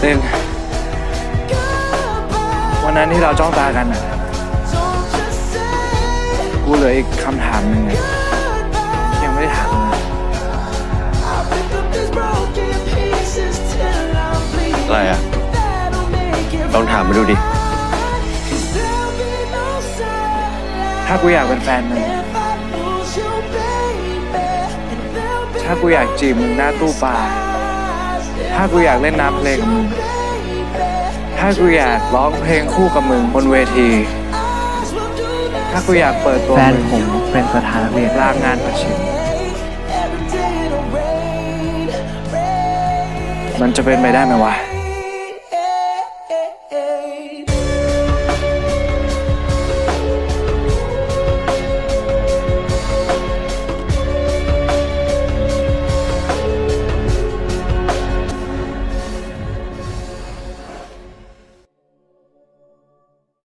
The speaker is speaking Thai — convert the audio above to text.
เต้นวันนั้นที่เราจ้องตากันอะกูเหลืออีกคำถามหนึ่งอะยังไม่ได้ถามเลยอะไรอะลองถามมาดูดิ ถ้ากูอยากเป็นแฟนมึงถ้ากูอยากจีบมึงหน้าตู้ปลา ถ้ากูอยากเล่นน้ำเพลงกับมึง ถ้ากูอยากร้องเพลงคู่กับมึงบนเวที ถ้ากูอยากเปิดตัวแฟนมึงผมเป็นประธานนักเรียนลางานประชิมมันจะเป็นไปได้ไหมวะ